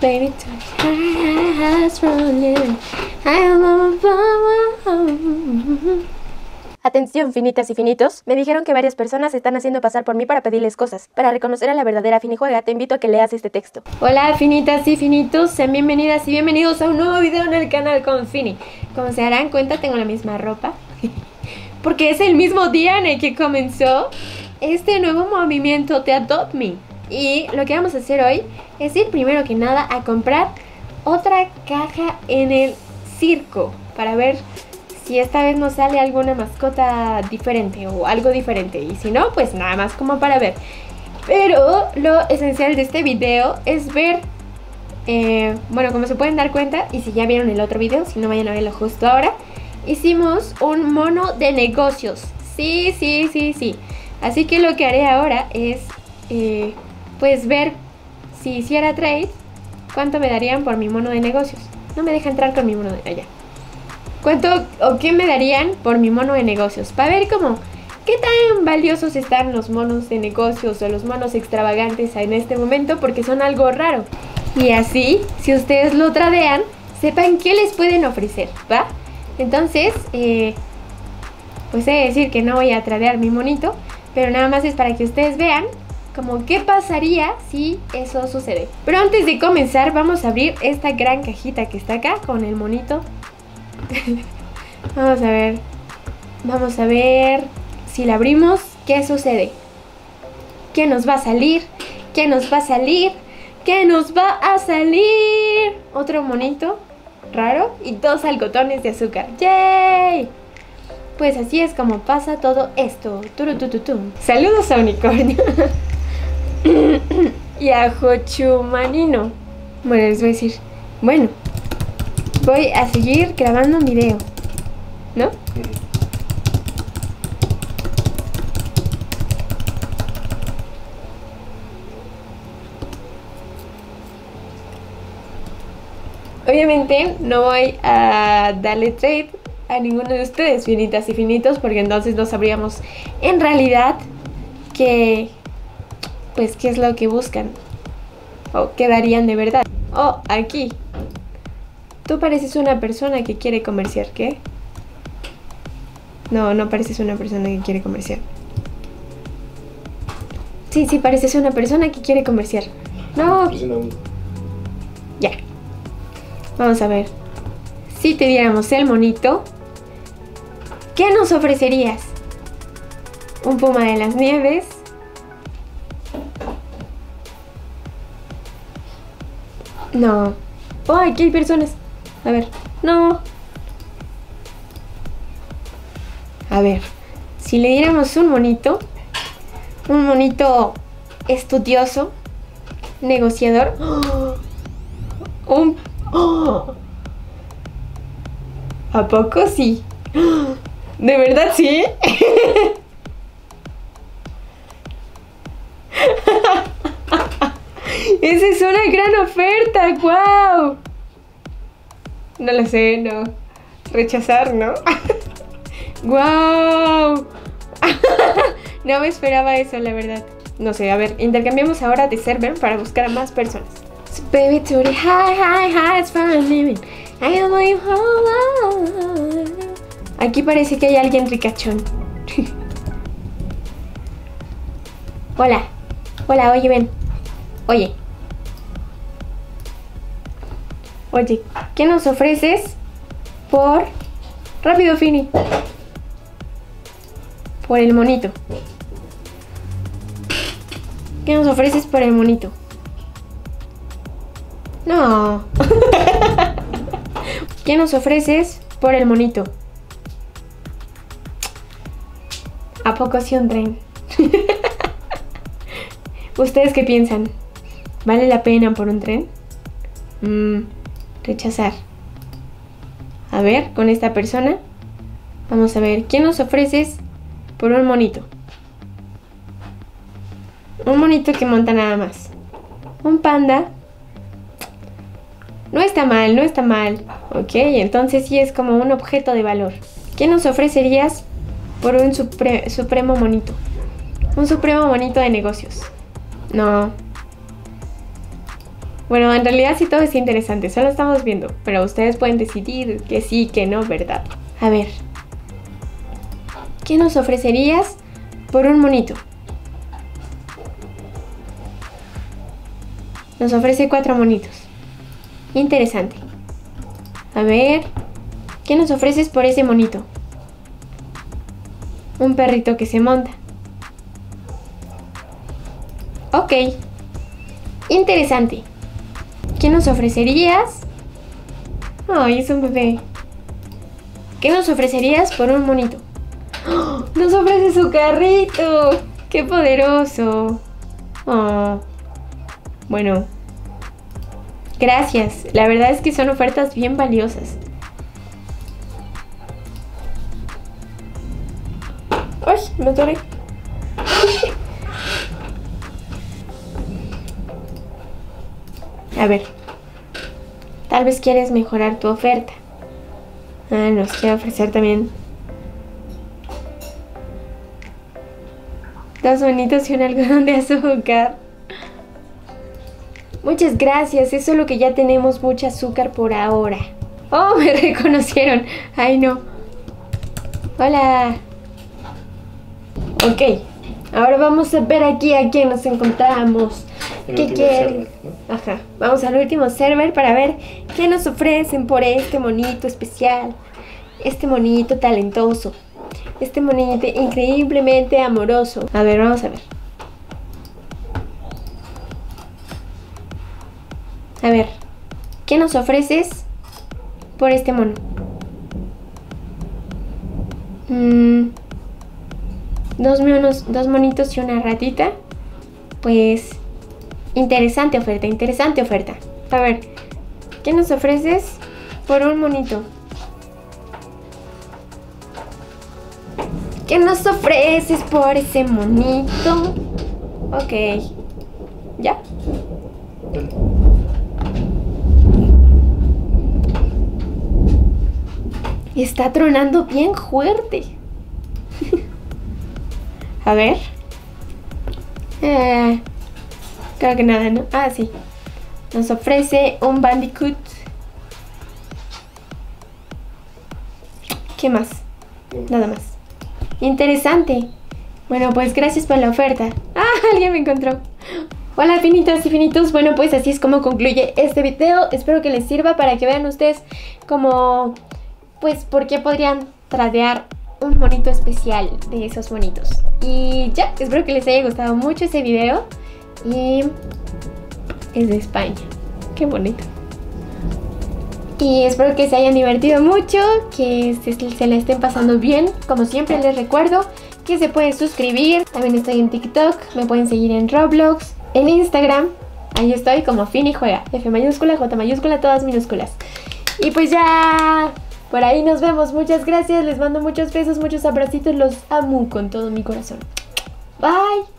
Baby, my eyes from living. I am Atención, finitas y finitos. Me dijeron que varias personas se están haciendo pasar por mí para pedirles cosas. Para reconocer a la verdadera Finijuega, te invito a que leas este texto. Hola, finitas y finitos. Sean bienvenidas y bienvenidos a un nuevo video en el canal con Fini. Como se darán cuenta, tengo la misma ropa. Porque es el mismo día en el que comenzó este nuevo movimiento de Adopt Me. Y lo que vamos a hacer hoy es ir primero que nada a comprar otra caja en el circo para ver si esta vez nos sale alguna mascota diferente o algo diferente. Y si no, pues nada más como para ver. Pero lo esencial de este video es ver, eh, bueno, como se pueden dar cuenta, y si ya vieron el otro video, si no vayan a verlo justo ahora, hicimos un mono de negocios. Sí, sí, sí, sí. Así que lo que haré ahora es, eh, pues ver si hiciera trade, cuánto me darían por mi mono de negocios. No me deja entrar con mi mono de allá. ¿Cuánto o qué me darían por mi mono de negocios? Para ver cómo, qué tan valiosos están los monos de negocios o los monos extravagantes en este momento porque son algo raro. Y así, si ustedes lo tradean, sepan qué les pueden ofrecer, ¿va? Entonces, eh, pues he de decir que no voy a tradear mi monito, pero nada más es para que ustedes vean como qué pasaría si eso sucede. Pero antes de comenzar vamos a abrir esta gran cajita que está acá con el monito. vamos a ver. Vamos a ver si la abrimos, qué sucede. ¿Qué nos va a salir? ¿Qué nos va a salir? ¿Qué nos va a salir? Otro monito raro y dos algodones de azúcar. ¡Yay! Pues así es como pasa todo esto. Saludos a Unicornio. y a Jochumanino. Bueno, les voy a decir, bueno, voy a seguir grabando un video, ¿no? Obviamente no voy a darle trade a ninguno de ustedes, finitas y finitos, porque entonces no sabríamos en realidad que pues qué es lo que buscan o qué darían de verdad. Oh, aquí. Tú pareces una persona que quiere comerciar, ¿qué? No, no pareces una persona que quiere comerciar. Sí, sí, pareces una persona que quiere comerciar. No. Ya. Vamos a ver. Si te diéramos el monito, ¿qué nos ofrecerías? Un puma de las nieves, No. Oh, aquí hay personas. A ver. No. A ver. Si le diéramos un monito. Un monito estudioso. Negociador. Un... ¿A poco sí? ¿De verdad sí? Esa es una gran oferta, wow. No lo sé, no. Rechazar, ¿no? wow. no me esperaba eso, la verdad. No sé, a ver, intercambiamos ahora de server para buscar a más personas. baby to the high, high, high, for living. I Aquí parece que hay alguien ricachón. Hola. Hola, oye, ven. Oye. Oye, ¿qué nos ofreces por... Rápido, Fini. Por el monito. ¿Qué nos ofreces por el monito? No. ¿Qué nos ofreces por el monito? ¿A poco sí un tren? ¿Ustedes qué piensan? ¿Vale la pena por un tren? Mmm rechazar. A ver, con esta persona. Vamos a ver, ¿qué nos ofreces por un monito? Un monito que monta nada más. Un panda. No está mal, no está mal. Ok, entonces sí es como un objeto de valor. ¿Qué nos ofrecerías por un supremo monito? Un supremo monito de negocios. No. Bueno, en realidad sí todo es interesante, solo estamos viendo, pero ustedes pueden decidir que sí, que no, ¿verdad? A ver, ¿qué nos ofrecerías por un monito? Nos ofrece cuatro monitos. Interesante. A ver, ¿qué nos ofreces por ese monito? Un perrito que se monta. Ok. Interesante. ¿Qué nos ofrecerías? Ay, es un bebé. ¿Qué nos ofrecerías por un monito? ¡Oh! ¡Nos ofrece su carrito! ¡Qué poderoso! Oh. Bueno. Gracias. La verdad es que son ofertas bien valiosas. ¡Ay! Me atoré. A ver. Tal vez quieres mejorar tu oferta. Ah, nos quiere ofrecer también. Dos bonitos y un algodón de azúcar. Muchas gracias, es solo que ya tenemos mucho azúcar por ahora. Oh, me reconocieron. Ay, no. Hola. Ok, ahora vamos a ver aquí a quién nos encontramos. ¿Qué quieren? Ajá. Vamos al último server para ver qué nos ofrecen por este monito especial. Este monito talentoso. Este monito increíblemente amoroso. A ver, vamos a ver. A ver, ¿qué nos ofreces por este mono? Mm, dos, monos, dos monitos y una ratita. Pues Interesante oferta, interesante oferta. A ver, ¿qué nos ofreces por un monito? ¿Qué nos ofreces por ese monito? Ok. ¿Ya? Está tronando bien fuerte. A ver. Eh, Creo que nada, ¿no? Ah, sí. Nos ofrece un Bandicoot. ¿Qué más? Nada más. Interesante. Bueno, pues gracias por la oferta. Ah, alguien me encontró. Hola finitas y finitos, bueno pues así es como concluye este video, espero que les sirva para que vean ustedes como, pues por qué podrían tradear un monito especial de esos monitos. Y ya, espero que les haya gustado mucho ese video y es de España. Qué bonito. Y espero que se hayan divertido mucho, que se, se le estén pasando bien. Como siempre les recuerdo que se pueden suscribir. También estoy en TikTok, me pueden seguir en Roblox, en Instagram. Ahí estoy como Fini Juega. F mayúscula, J mayúscula, todas minúsculas. Y pues ya, por ahí nos vemos. Muchas gracias, les mando muchos besos, muchos abracitos. Los amo con todo mi corazón. Bye.